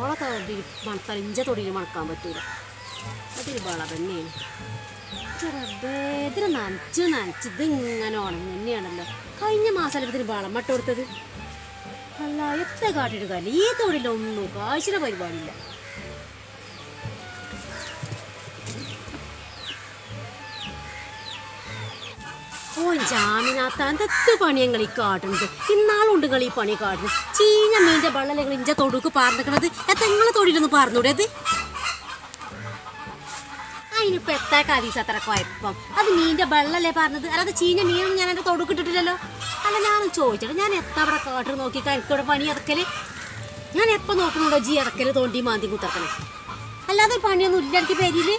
തൊടിയിൽ മണത്താൽ ഇഞ്ച തൊടിയിൽ മണക്കാൻ പറ്റൂല. അതൊരു വള തന്നെയാണ്. ചെറുതേതിന് നനച്ച് നനച്ച് ഇത് ഇങ്ങനെ ഉണങ്ങി തന്നെയാണല്ലോ. കഴിഞ്ഞ മാസം ഇതിന് വളം മട്ട കൊടുത്തത്? അല്ല എത്ര കാട്ടിട്ട് കാര്യം ഈ തൊടിലൊന്നും കാശിന പരിപാടിയില്ല. ഓ ജാമിനാത്ത പണിയങ്ങൾ ഈ കാട്ടുന്നത്? ഇന്നാളുണ്ട് നിങ്ങൾ ഈ പണി കാട്ടുന്നത്. ചീഞ്ഞ മീന്റെ വള്ളലങ്ങൾ ഇഞ്ച തൊടുക്ക് പാർന്നിക്കണത്. എത്ര നിങ്ങളെ തൊടിയിലൊന്ന് പാർന്നൂടെ അത് അതിനിപ്പോ എത്ര കരീസ് അത്ര കുഴപ്പം? അത് മീന്റെ വെള്ളല്ലേ പറഞ്ഞത് അല്ലാതെ ചീഞ്ഞ മീനൊന്നും ഞാൻ എന്റെ തൊടുക്കിട്ടിട്ടില്ലല്ലോ അല്ല ഞാൻ ചോദിച്ചിട്ട് ഞാൻ എത്ര അവിടെ കാട്ട് നോക്കി എനിക്കിവിടെ പണി ഇറക്കൽ? ഞാൻ എപ്പോൾ നോക്കണുണ്ടോ ജി ഇറക്കൽ തോണ്ടി മാന്തി കുത്തറക്കണേ അല്ലാതെ പണിയൊന്നും ഇല്ല എനിക്ക് പേരിൽ.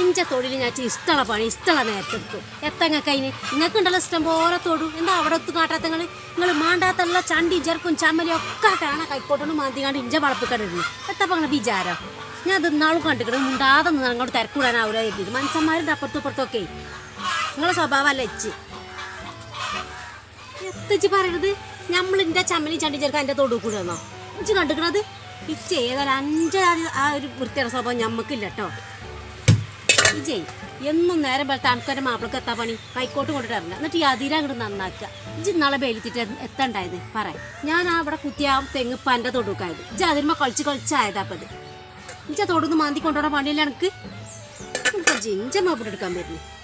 ഇഞ്ച തൊഴിൽ ഞാൻ ഇഷ്ടമുള്ള പണി ഇഷ്ടമുള്ള നേരത്തെ എടുക്കും എത്തങ്ങൾക്ക് അതിന് നിങ്ങൾക്കുണ്ടല്ലോ ഇഷ്ടം പോലെ തൊടു. എന്താ അവിടെ ഒത്തു കാട്ടാത്തങ്ങൾ നിങ്ങൾ മാണ്ടാത്തുള്ള ചണ്ടി ചെറുക്കും ചമ്മലും ഒക്കെ കാണാൻ കൈക്കോട്ടും മാന്തി കണ്ട് ഇഞ്ച വളപ്പിക്കണ്ടിരുന്നു എത്തപ്പോ അങ്ങനെ വിചാരം? ഞാൻ അത് ഇന്നാളും കണ്ടിക്കണം മുണ്ടാതെ നിന്ന് അങ്ങോട്ട് തിരക്കൂടാനാവില്ല എത്തിയിട്ട് മനുഷ്യന്മാരുടെ അപ്പുറത്തും ഇപ്പുറത്തൊക്കെ നിങ്ങളെ സ്വഭാവമല്ല എച്ച് എത്തിച്ച് പറയണത്? നമ്മൾ ഇന്റെ ചമ്മലി ചണ്ടി ചെറുക്കാൻ എന്റെ തൊടു കൂടെ വന്നോ ഇച്ച് കണ്ടിക്കണത്? ഇച്ച് ഏതായാലും അഞ്ചാതി ആ ഒരു വൃത്തിയുടെ സ്വഭാവം ഞമ്മക്കില്ല കേട്ടോ. വിജയ്. എന്നും നേരം പോലത്തെ ആൾക്കാരുടെ മാപ്പിളക്ക് എത്താ പണി. കൈക്കോട്ട് കൊണ്ടിട്ട് എന്നിട്ട് ഈ അതിര അങ്ങോട്ട് നന്നാക്കുക. ഇജ്ജ് നാളെ വെയിലത്തിട്ട് എത്തണ്ടായത്? പറ. ഞാൻ അവിടെ കുത്തിയ ആ തെങ്ങ് പന്റെ തൊടുക്കായത്. ഇജ്ജ് അതിന്മ കളിച്ച് കൊളിച്ചായതാ അപ്പത് ഇജ്ജ തൊടുന്ന് മാന്തി കൊണ്ടുപോണ പണിയല്ല എനിക്ക്? ജിഞ്ച മാപ്പിട്ട് എടുക്കാൻ വരുന്നു?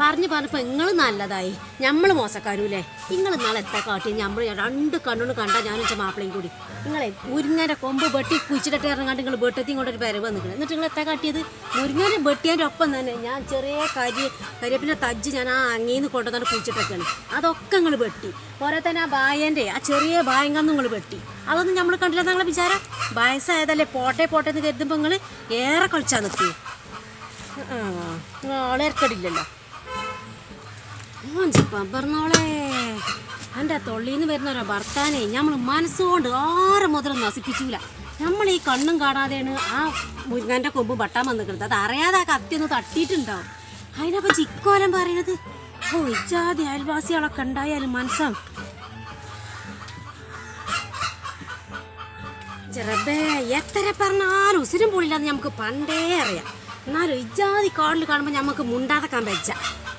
പറഞ്ഞു പറഞ്ഞപ്പോൾ നിങ്ങൾ നല്ലതായി. നമ്മൾ മോശക്കാരൂലേ നിങ്ങൾ നാളെ എത്ര കാട്ടി നമ്മൾ രണ്ട് കണ്ണുകൊണ്ട് കണ്ടാൽ ഞാനും വെച്ച മാപ്പിളയും കൂടി. നിങ്ങളെ മുരിങ്ങേന്റെ കൊമ്പ് വെട്ടി കുച്ചിട്ടിട്ട് ഇറങ്ങാണ്ട് നിങ്ങൾ വെട്ടത്തി കൊണ്ടൊരു പെരവ് നിൽക്കണം എന്നിട്ട് നിങ്ങൾ എത്ര കാട്ടിയത്? മുരിങ്ങേനെ വെട്ടിയതിന്റെ ഒപ്പം തന്നെ ഞാൻ ചെറിയ കരി കരിയപ്പിന്റെ തജ്ജ് ഞാൻ ആ അങ്ങീന്ന് കൊണ്ടുവന്നിട്ട് കുഴിച്ചിട്ടൊക്കെയാണ്. അതൊക്കെ നിങ്ങൾ വെട്ടി. പോലെ തന്നെ ആ ബായേന്റെ ആ ചെറിയ ബായങ്കന്ന് നിങ്ങൾ വെട്ടി. അതൊന്നും നമ്മൾ കണ്ടില്ല നിങ്ങളെ വിചാരം? വയസ്സായതല്ലേ? പോട്ടെ പോട്ടെ എന്ന് കരുതുമ്പോൾ നിങ്ങൾ ഏറെ കളിച്ചാൽ നിൽക്കൂ ആളെ ഇറക്കടില്ലല്ലോ പറഞ്ഞോളെ എന്റെ തൊള്ളിന്ന് വരുന്നവരോ ഭർത്താനെ നമ്മൾ മനസ്സുകൊണ്ട് ആറ് മുതലും നശിപ്പിച്ചൂല. നമ്മൾ ഈ കണ്ണും കാണാതെയാണ് ആ മുരുങ്ങന്റെ കൊമ്പ് വട്ടാൻ വന്നിക്കുന്നത് അത് അറിയാതെ ആ കത്തി ഒന്ന് തട്ടിയിട്ടുണ്ടാവും. അതിനപ്പം ചിക്കോലം പറയണത്? ഓ ഇജാതി അയൽവാസികളൊക്കെ ഉണ്ടായാലും മനസ്സാണ് ചെറുപ്പേ എത്ര പറഞ്ഞാലും ഉസിരും പൊളിയില്ലാന്ന് നമുക്ക് പണ്ടേ അറിയാം. എന്നാലും ഇജാതി കാടിൽ കാണുമ്പോൾ നമുക്ക് മുണ്ടാതക്കാൻ വെച്ച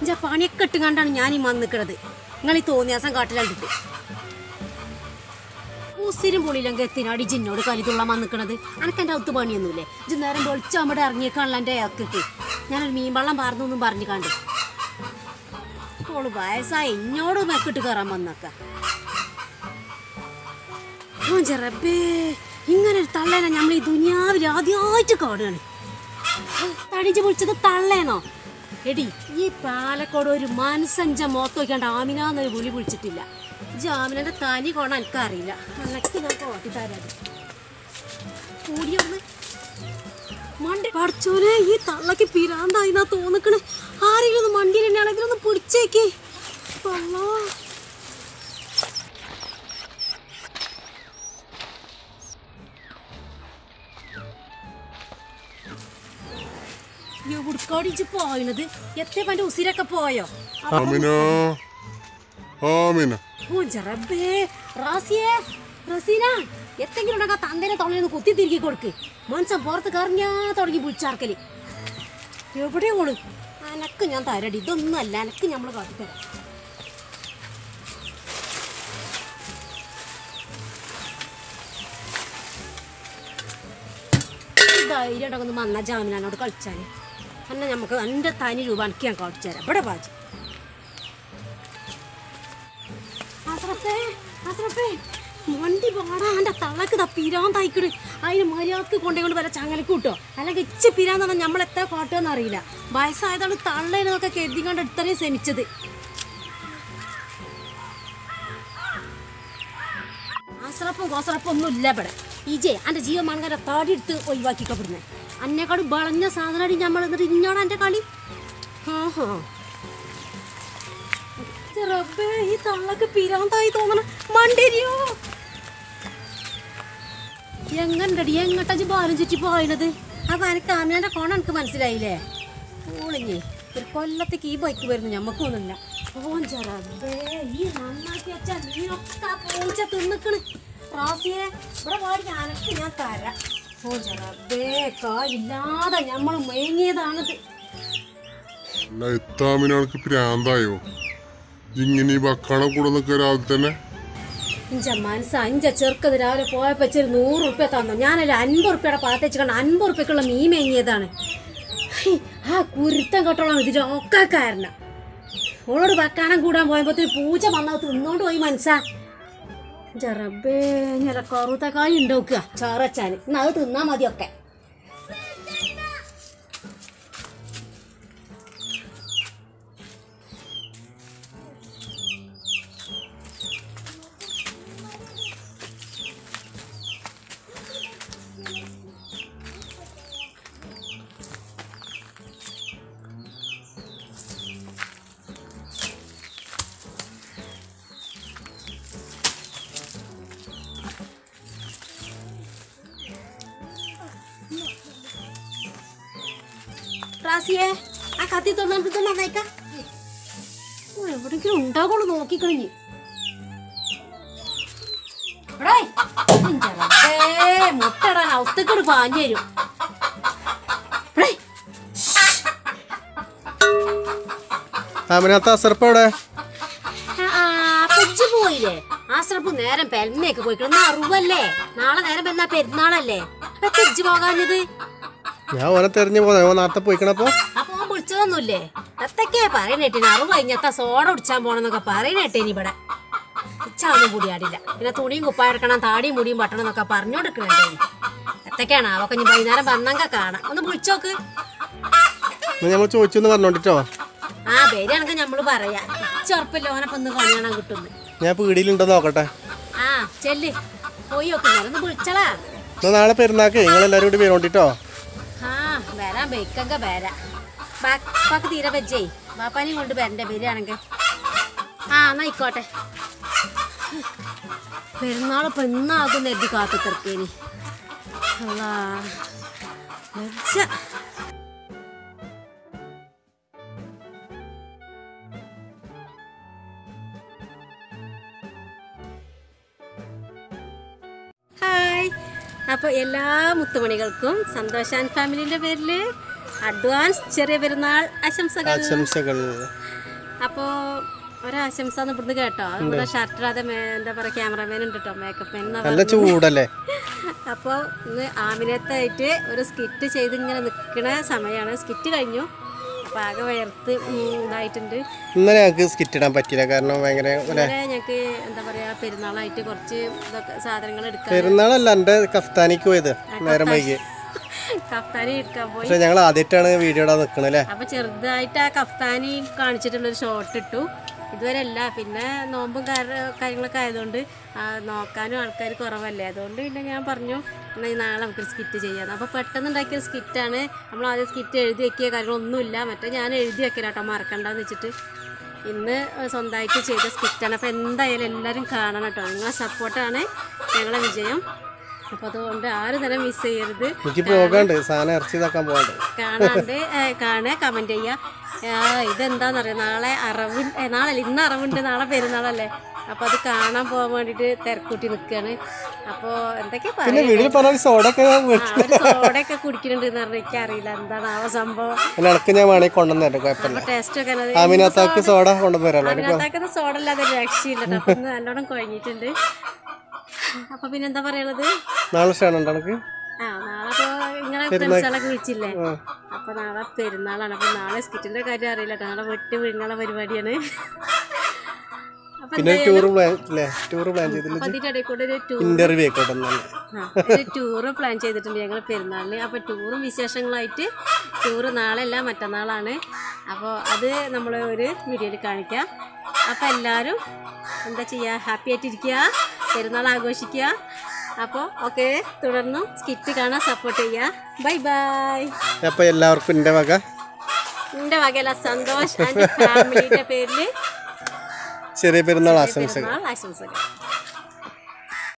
ഇഞ്ച പണിയൊക്കെ ഇട്ട് കണ്ടാണ് ഞാൻ ഈ വന്ന് നിങ്ങൾ ഈ തോന്നിയാസം കാട്ടിലണ്ടിട്ട് ഉസിരും പൊളിയില്ലെങ്കിൽ എത്തിനാടി ജിന്നോട് കലിതുള്ള വന്ന് നിൽക്കണത് അനക്ക് എന്റെ ഒത്തു പണിയൊന്നുമില്ലേ? ഇജ് നേരം പൊളിച്ച് അവിടെ ഇറങ്ങിയേക്കാണല്ലോ എന്റെ ഇറക്കിട്ട് ഞാനൊരു മീൻ വെള്ളം എന്നും പറഞ്ഞു കണ്ട് ഓൾ വയസ്സായി. ഇഞ്ഞോട് മെക്കിട്ട് കയറാൻ വന്നൊക്കെ. ചെറപ്പേ ഇങ്ങനെ ഒരു തള്ളേനെ നമ്മൾ ഈ ദുനിയാവിൽ ആദ്യമായിട്ട് കാണുകയാണ്. തടിച്ച് പൊളിച്ചത് തള്ളേനോ? എടി ഈ പാലക്കോട് ഒരു മനസ്സഞ്ച മോത്ത് നോക്കിയാണ്ട് ആമിനാന്നൊരു വിളി വിളിച്ചിട്ടില്ല ജാമിനന്റെ തനി കോണ എനിക്കറിയില്ല. അനക്ക് ഞാൻ കോട്ടിത്തരാത് കൂടിയൊന്ന് മണ്ടി പഠിച്ചോനെ ഈ തള്ളക്ക് പിരാന്തായി എന്നാ തോന്നിക്കണേ. ആരെങ്കിലും ഒന്ന് മണ്ടിയിൽ തന്നെയാണ് ഇതിനൊന്ന് പിടിച്ചേക്കേ. അല്ലോ എവിടുക്കാടിച്ച് പോയത്? എത്ര പന്റെ ഉസിരൊക്കെ പോയോ? എത്തെങ്കിലും ഉണ്ടെങ്കിൽ ആ തന്തേനെ തൊള്ളയിൽ കുത്തി തിരികെ കൊടുക്ക്. മനസ്സൻ പുറത്ത് കറിഞ്ഞാ തുടങ്ങി വിളിച്ചാർക്കൽ എവിടെ ഓൾ? അനക്ക് ഞാൻ തരടി. ഇതൊന്നും അല്ല. അനക്ക് നമ്മൾ കാട്ടിത്തരാം ധൈര്യം ഉണ്ടെങ്കിൽ വന്ന ജാമിനോട് കളിച്ചാൽ അന്നെ നമുക്ക് എന്റെ തനി രൂപ എനിക്ക് ഞാൻ കാണിച്ചു തരാം. ഇവിടെ പാച്ചു വണ്ടി പാടാ എന്റെ തളക്ക് താ പിരാൻ തയ്ക്കണ് അതിന് മര്യാദയ്ക്ക് കൊണ്ടുകൊണ്ട് വരെ ചങ്ങലക്ക് കിട്ടോ അല്ലെങ്കിൽ ഇച്ച പിരാന്ന് പറഞ്ഞാൽ നമ്മൾ എത്ര കാട്ടുമെന്ന് അറിയില്ല. വയസ്സായതാണ് തള്ളേനൊക്കെ കരുതി കണ്ട് ഇത്രയും ശ്രമിച്ചത് അസ്രപ്പും കോസറപ്പും ഒന്നും ഇല്ല ഇവിടെ. ഇജേ എന്റെ ജീവമാണങ്ങനെ തടി എടുത്ത് ഒഴിവാക്കിക്കപ്പെടുന്നേ അന്നേക്കാട് വളഞ്ഞ സാധനടി നമ്മൾ എന്നിട്ട് ഇഞ്ഞോടാ എന്റെ കളി. ആഹാ. റബ്ബേ ഈ തള്ളക്ക് പിരാന്തായി തോന്നണ മണ്ടരിയോ? എങ്ങണ്ടടി എങ്ങട്ടാ ബാലും ചുറ്റി പോയത് അപ്പൊ എനിക്ക് ആമിനാന്റെ കോണം എനിക്ക് മനസ്സിലായില്ലേ? ഓളിഞ്ഞേ ഒരു കൊല്ലത്തേക്ക് ഈ ബൈക്ക് വരുന്നു ഞമ്മക്കൊന്നുമില്ല. ഓഞ്ചറബേ ഈ നന്നാക്കി വെച്ചാൽ നീ ഒക്കെ പൂച്ച തിന്നിക്കണ്. റാസിയെ ഇവിടെ പാടി അനക്ക് ഞാൻ തരാം. ഓഞ്ചറബേ കായില്ലാതെ നമ്മൾ മേങ്ങിയതാണിത് അല്ല ഇത്താമിനാൾക്ക് പ്രാന്തായോ? ഇങ്ങനെ ബക്കാളെ കൂടെ നിൽക്കുക രാവിലെ തന്നെ? ഇഞ്ച മനസ്സ് അഞ്ച ചെറുക്കത് രാവിലെ പോയപ്പോ ഇച്ചിരി നൂറ് റുപ്യ തന്നു. ഞാനല്ല അൻപത് റുപ്യയുടെ പാത്തച്ച് കണ്ട അൻപത് റുപ്യക്കുള്ള മീൻ മേങ്ങിയതാണ് ആ കുരുത്തം കെട്ടോളം ഇതിന്റെ ഒക്കെ കാരണം ഓളോട് വക്കാനം കൂടാൻ പോയപ്പോഴത്തേക്ക് പൂജ വന്നത് തിന്നോണ്ട് പോയി മനസ്സാ ജറബേ ഞല കറുത്തക്കായി ഉണ്ടാക്കുക ചാറച്ചാന്. എന്നാ അത് തിന്നാ മതിയൊക്കെ. റാസിയെ ആ കത്തി തൊണ്ണൂറ്റി നന്നായിക്കാം എവിടെയെങ്കിലും ഉണ്ടാകുള്ളൂ നോക്കിക്കഴിഞ്ഞ്. മുട്ടടാൻ ഔത്തക്കോട് പാഞ്ഞു തരും. എവിടെ? ആ, പോയില്ലേ? നേരം പെൽമയൊക്കെ പോയിക്കണം അറിവല്ലേ? നാളെ നേരം പെരുന്നാ പെരുന്നാളല്ലേ? അപ്പൊ ഇജ്ജ് പോകാഞ്ഞത്? ഞാൻ ഓനെ തെരഞ്ഞു പോന്നെ. ഓൻ നേരത്തെ പോയിക്കണപ്പോ? അപ്പൊ ഓൻ വിളിച്ചതൊന്നുമില്ലേ? അത്തക്കേ പറയണേട്ടി അറിവ് കഴിഞ്ഞത്ത സോഡ കുടിച്ചാൻ പോണെന്നൊക്കെ പറയണേട്ടേനി ഇവിടെ. ഇച്ചാവൊന്നും കൂടിയാടില്ല. പിന്നെ തുണിയും കുപ്പായെടുക്കണം താടിയും മുടിയും പട്ടണം എന്നൊക്കെ പറഞ്ഞോണ്ടിരിക്കണേ എത്തൊക്കെയാണ് അവക്കെ ഇനി വൈകുന്നേരം വന്നങ്ക കാണാം. ഒന്ന് വിളിച്ചോക്ക്. നമ്മൾ ചോദിച്ചു എന്ന് പറഞ്ഞോണ്ടിട്ടോ? ആ പേരാണെങ്കിൽ നമ്മൾ പറയാ. ചെറുപ്പല്ലോ ഓനപ്പൊ ഒന്ന് കാണാൻ കിട്ടുന്നു ഞാൻ പീടിയിലുണ്ടോ നോക്കട്ടെ. ആ ചെല്ല്. പോയി നോക്കുന്നു ഒന്ന് വിളിച്ചളാ. എന്നാ നാളെ പെരുന്നാക്ക്. നിങ്ങൾ എല്ലാവരും കൂടി വരോണ്ടിട്ടോ വരാൻ ബൈക്കൊക്കെ വരാം ബാപ്പാക്ക് തീരെ വെച്ചേ ബാപ്പാനെയും കൊണ്ട് വരണ്ടേ വരികയാണെങ്കിൽ ആ എന്നാ ആയിക്കോട്ടെ. പെരുന്നാൾ പെണ്ണാകും എഴുതി കാത്തു തീർക്കേനി അല്ലാ അപ്പോൾ എല്ലാ മുത്തുമണികൾക്കും സന്തോഷ് ആൻഡ് ഫാമിലിന്റെ പേരിൽ അഡ്വാൻസ് ചെറിയ പെരുന്നാൾ ആശംസകൾ. ആശംസകൾ. അപ്പോൾ ഒരാശംസ ഇവിടുന്ന് കേട്ടോ. ഇവിടെ ഷർട്ടിടാതെ എന്താ പറയുക ക്യാമറമാൻ ഉണ്ട് കേട്ടോ മേക്കപ്പ് മാൻ എന്നാ നല്ല ചൂടല്ലേ? അപ്പോൾ ഇന്ന് ആമിനത്തായിട്ട് ഒരു സ്കിറ്റ് ചെയ്ത് ഇങ്ങനെ നിൽക്കുന്ന സമയമാണ് സ്കിറ്റ് കഴിഞ്ഞു. അപ്പോൾ ആകെ വയർത്ത് ഇതായിട്ടുണ്ട് ഇന്നലെ ഞങ്ങൾക്ക് സ്കിറ്റ് ഇടാൻ പറ്റിയില്ല. കാരണം ഭയങ്കര ഒരു ഞങ്ങൾക്ക് എന്താ പറയുക പെരുന്നാളായിട്ട് കുറച്ച് ഇതൊക്കെ സാധനങ്ങൾ എടുക്കാം പെരുന്നാളല്ല എന്റെ കഫ്താനിക്ക് പോയത് നേരം വൈകി. കഫ്താനി എടുക്കാൻ പോയി. പക്ഷെ ഞങ്ങൾ ആദ്യമായിട്ടാണ് വീഡിയോ ഇടാൻ നിൽക്കണല്ലേ അപ്പൊ ചെറുതായിട്ട് ആ കഫ്താനി കാണിച്ചിട്ടുള്ളൊരു ഷോർട്ട് ഇട്ടു. ഇതുവരെ അല്ല പിന്നെ നോമ്പും കാര്യ- കാര്യങ്ങളൊക്കെ ആയതുകൊണ്ട് നോക്കാനും ആൾക്കാർ കുറവല്ലേ. അതുകൊണ്ട് പിന്നെ ഞാൻ പറഞ്ഞു എന്നാൽ ഈ നാളെ നമുക്കൊരു സ്കിറ്റ് ചെയ്യാം അപ്പോൾ പെട്ടെന്ന് ഉണ്ടാക്കിയ സ്കിറ്റാണ് നമ്മൾ ആദ്യം സ്കിറ്റ് എഴുതി വെക്കിയ കാര്യങ്ങളൊന്നുമില്ല. മറ്റേ ഞാൻ എഴുതി വെക്കില്ല കേട്ടോ മറക്കണ്ടെന്ന് വെച്ചിട്ട്. ഇന്ന് സ്വന്തമായിട്ട് ചെയ്ത സ്കിറ്റാണ് അപ്പോൾ എന്തായാലും എല്ലാവരും കാണണം കേട്ടോ. നിങ്ങളെ സപ്പോർട്ടാണ് ഞങ്ങളുടെ വിജയം. അപ്പോൾ അതുകൊണ്ട് ആരും തന്നെ മിസ് ചെയ്യരുത്. കാണാണ്ട് കാണുക കമന്റ് ചെയ്യുക. ഇതെന്താന്നറിയാം? നാളെ അറവ് നാളെ ഇന്ന് അറവുണ്ട്. നാളെ പെരുന്നാളല്ലേ? അപ്പൊ അത് കാണാൻ പോകാൻ വേണ്ടിട്ട് തിരക്കൂട്ടി നിൽക്കുകയാണ് അപ്പൊ എന്തൊക്കെയാ പറയുക സോഡൊക്കെ വീട്ടിൽ കുടിക്കുന്നുണ്ട് എന്ന് പറഞ്ഞാൽ എനിക്കറിയില്ല. എന്താണ് ആ സംഭവം? ഞാൻ വേണമെങ്കിൽ കൊണ്ടുവന്നു കുഴപ്പമില്ല. അപ്പൊ ടേസ്റ്റ് ഒക്കെ അത് സോഡ കൊണ്ടുവന്നു തരാമല്ലോ സോഡ അല്ലാതെ രക്ഷയില്ല. അപ്പൊ നല്ലോണം കുഴങ്ങിയിട്ടുണ്ട് അപ്പൊ പിന്നെന്താ പറയണത് നാളെ ക്ഷണം ആ നാളെ ഇങ്ങനെ ഫ്രണ്ട്സുകളൊക്കെ വിളിച്ചില്ലേ? അപ്പൊ നാളെ പെരുന്നാളാണ്. അപ്പൊ നാളെ സ്കിറ്റിന്റെ കാര്യം അറിയില്ല നാളെ വെട്ടി വിഴുങ്ങുള്ള പരിപാടിയാണ്. പിന്നെ ടൂർ പ്ലാൻ ടൂർ പ്ലാൻ ചെയ്തിട്ടുണ്ട് ടൂർ ഇന്റർവ്യൂ ആയിക്കോട്ടെ ടൂർ ടൂറ് പ്ലാൻ ചെയ്തിട്ടുണ്ട് ഞങ്ങൾ പെരുന്നാളിന്. അപ്പൊ ടൂറും വിശേഷങ്ങളായിട്ട് ടൂറ് നാളെ അല്ല മറ്റന്നാളാണ്. അപ്പോൾ അത് നമ്മൾ ഒരു വീഡിയോയിൽ കാണിക്കാം. അപ്പോൾ എല്ലാവരും എന്താ ചെയ്യുക ഹാപ്പി ആയിട്ടിരിക്കുക. പെരുന്നാൾ ആഘോഷിക്കുക. അപ്പോൾ ഓക്കെ തുടർന്നും സ്കിറ്റ് കാണാൻ സപ്പോർട്ട് ചെയ്യുക ബൈ ബൈ അപ്പോൾ എല്ലാവർക്കും എന്റെ വക. എന്റെ വകയല്ല സന്തോഷ് ആൻഡ് ഫാമിലിയുടെ പേരിൽ ചെറിയ പെരുന്നാൾ ആശംസകൾ.